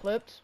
clipped.